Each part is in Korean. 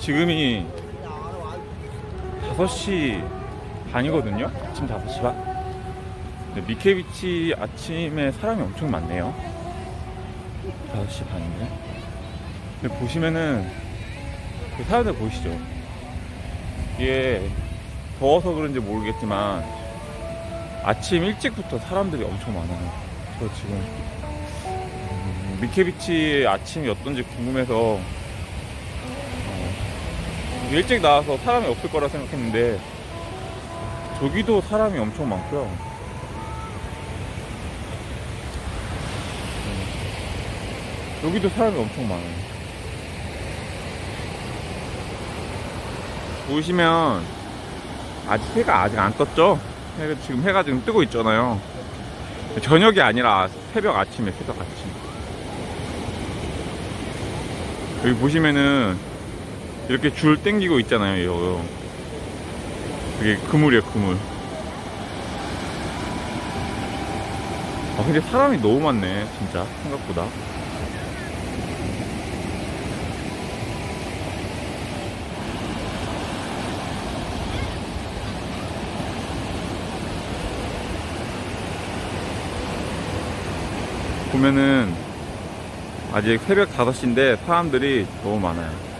지금이 5시 반이거든요. 아침 5시 반. 미케비치 아침에 사람이 엄청 많네요. 5시 반인데. 근데 보시면은 그 사람들 보이시죠? 이게 더워서 그런지 모르겠지만 아침 일찍부터 사람들이 엄청 많아요. 저 지금 음, 미케비치 아침이 어떤지 궁금해서 어, 일찍 나와서 사람이 없을 거라 생각했는데 저기도 사람이 엄청 많고요. 음, 여기도 사람이 엄청 많아요. 보시면 아직 해가 아직 안 떴죠? 해가 지금 해가 지금 뜨고 있잖아요. 저녁이 아니라 새벽 아침에 새벽 아침. 여기 보시면은 이렇게 줄 땡기고 있잖아요. 이거. 이게 그물이에요, 그물. 아, 근데 사람이 너무 많네, 진짜. 생각보다. 보면은 아직 새벽 5시인데 사람들이 너무 많아요.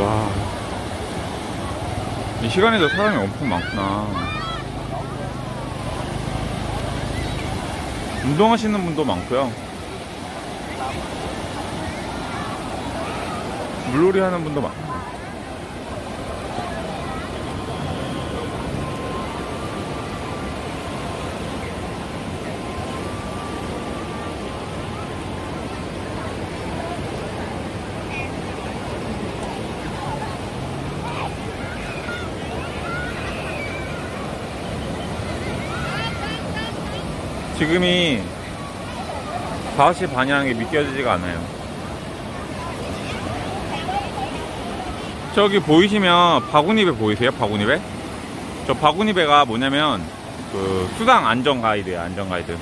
와. 이 시간에도 사람이 엄청 많구나. 운동하시는 분도 많고요. 물놀이 하는 분도 많고. 지금이 5시 반이라는 게 믿겨지지가 않아요. 저기 보이시면 바구니배 보이세요? 바구니배? 저 바구니배가 뭐냐면 그 수당 안전 가이드예요. 안전 가이드.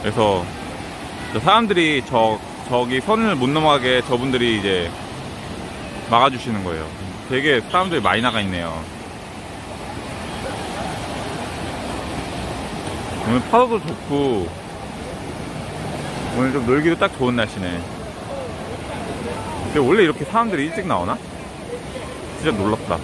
그래서 저 사람들이 저 저기 선을 못 넘어가게 저분들이 이제 막아주시는 거예요. 되게 사람들이 많이 나가 있네요. 오늘 파도도 좋고 오늘 좀 놀기도 딱 좋은 날씨네. 근데 원래 이렇게 사람들이 일찍 나오나? 진짜 놀랍다.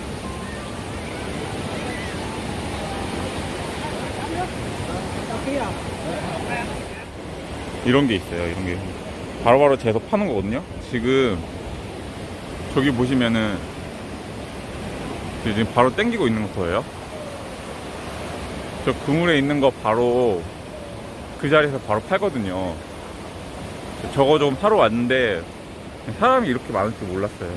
이런 게 있어요 이런 게. 바로바로 재서 파는 거거든요? 지금 저기 보시면은 지금 바로 땡기고 있는 거예요 저 그물에 있는 거 바로 그 자리에서 바로 팔거든요. 저거 좀 사러 왔는데 사람이 이렇게 많을 줄 몰랐어요.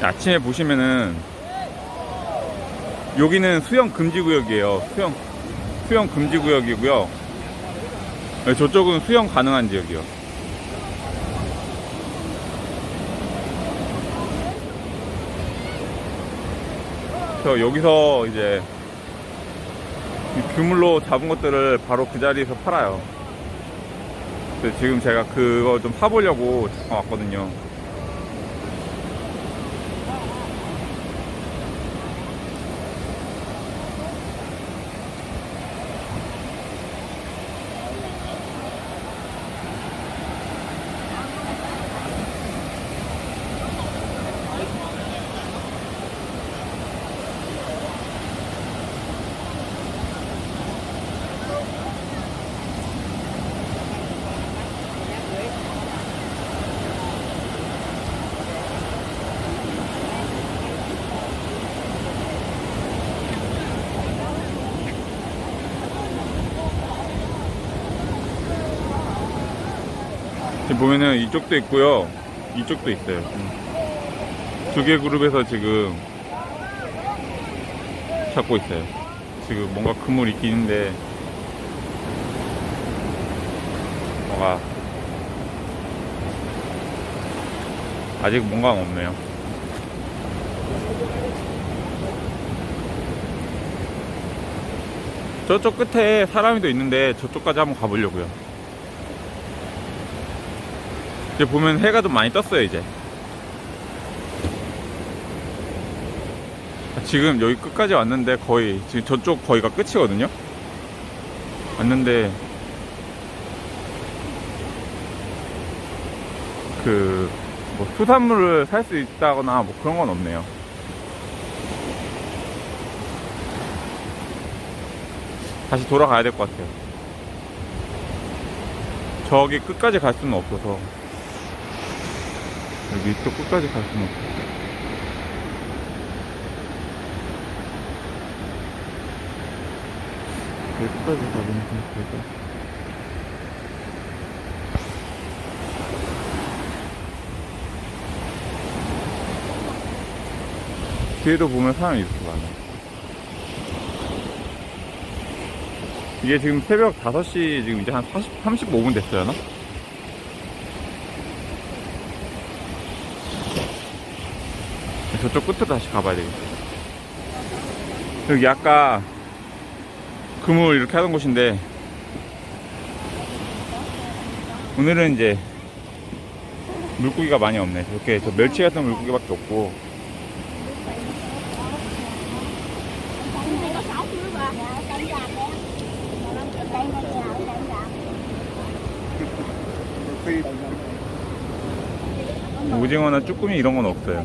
아침에 보시면은 여기는 수영 금지 구역이에요. 수영 수영 금지 구역이고요. 네, 저쪽은 수영 가능한 지역이요. 저 여기서 이제 이 그물로 잡은 것들을 바로 그 자리에서 팔아요. 지금 제가 그거 좀 사보려고 왔거든요. 보면은 이쪽도 있고요. 이쪽도 있어요. 두 개 그룹에서 지금 찾고 있어요. 지금 뭔가 그물 있긴 한데 뭔가 아직 뭔가 없네요. 저쪽 끝에 사람이 더 있는데 저쪽까지 한번 가보려고요. 이제 보면 해가 좀 많이 떴어요, 이제. 지금 여기 끝까지 왔는데 거의, 지금 저쪽 거기가 끝이거든요? 왔는데, 그, 뭐 수산물을 살 수 있다거나 뭐 그런 건 없네요. 다시 돌아가야 될 것 같아요. 저기 끝까지 갈 수는 없어서. 여기 또 끝까지 갈 수는 없어. 여기 끝까지 가보면 될까? 뒤에도 보면 사람이 이렇게 많아. 이게 지금 새벽 5시 지금 이제 한 40, 35분 됐어요, 나? 저쪽 끝으로 다시 가봐야 되겠어. 여기 아까 그물 이렇게 하던 곳인데 오늘은 이제 물고기가 많이 없네. 이렇게 저 멸치 같은 물고기밖에 없고 오징어나 쭈꾸미 이런 건 없어요.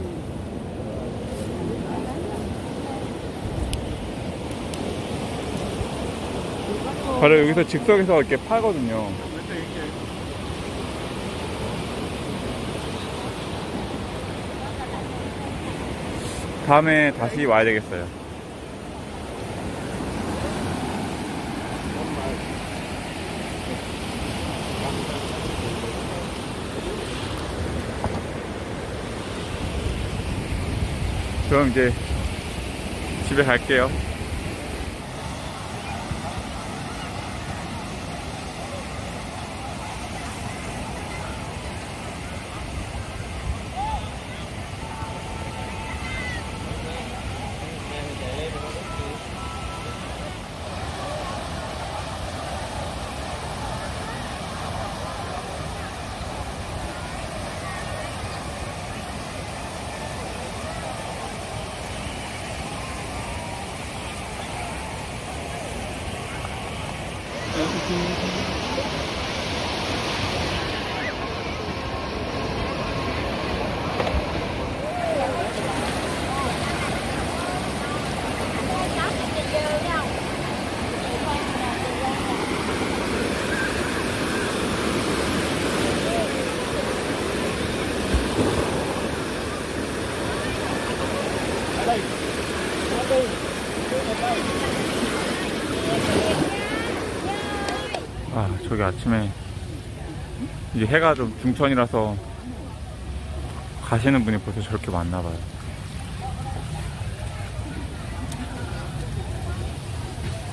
바로 여기서 즉석에서 이렇게 팔거든요. 다음에 다시 와야 되겠어요. 그럼 이제 집에 갈게요. 아, 저기 아침에 이제 해가 좀 중천이라서 가시는 분이 벌써 저렇게 많나 봐요.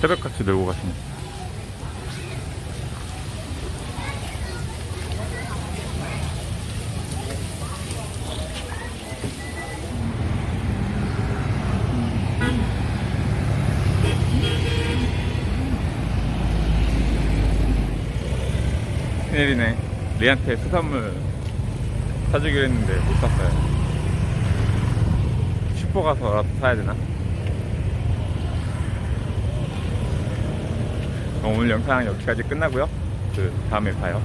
새벽같이 놀고 가시네. 큰일이네. 리한테 수산물 사주기로 했는데 못 샀어요. 슈퍼 가서라도 사야 되나? 오늘 영상 여기까지 끝나고요. 그 다음에 봐요.